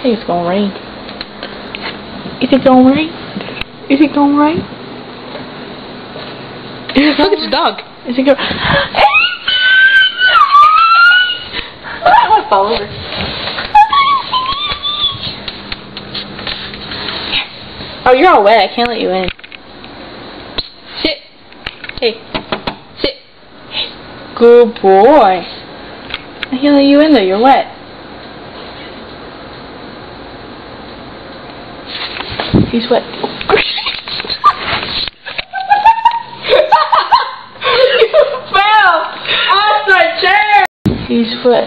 I think it's gonna rain. Is it gonna rain? Is it gonna rain? Look at the dog. Is it gonna? I want to fall over. Oh, you're all wet. I can't let you in. Sit. Hey. Sit. Good boy. I can't let you in there. You're wet. He's wet. Oh, you fell off the chair. He's wet.